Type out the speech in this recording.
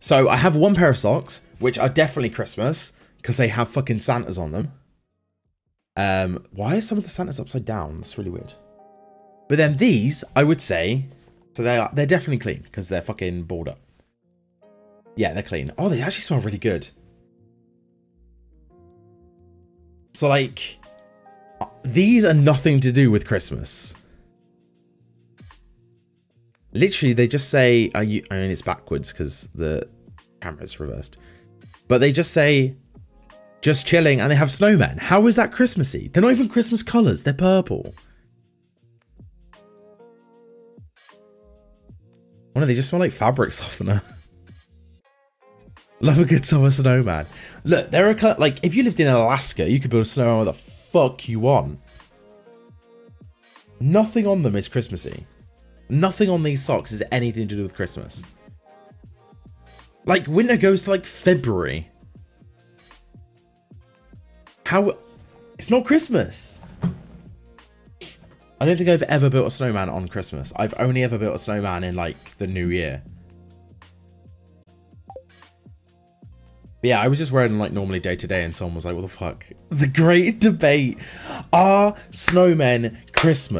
So I have one pair of socks, which are definitely Christmas because they have fucking Santas on them. Um, why are some of the Santas upside down? That's really weird. But then these, I would say, so they are they're definitely clean because they're fucking balled up. Yeah, they're clean. Oh, they actually smell really good. So like, these are nothing to do with Christmas. Literally, they just say, "Are you?" I mean, it's backwards because the camera's reversed. But they just say, "Just chilling," and they have snowmen. How is that Christmassy? They're not even Christmas colors. They're purple. Why do they just smell like fabric softener? Love a good summer snowman. Look, there are like if you lived in Alaska, you could build a snowman with the fuck you want. Nothing on them is Christmassy. Nothing on these socks is anything to do with Christmas. Like, winter goes to like February. How? It's not Christmas. I don't think I've ever built a snowman on Christmas. I've only ever built a snowman in like the new year. But yeah, I was just wearing like normally day to day and someone was like, what the fuck? The great debate. Are snowmen Christmas?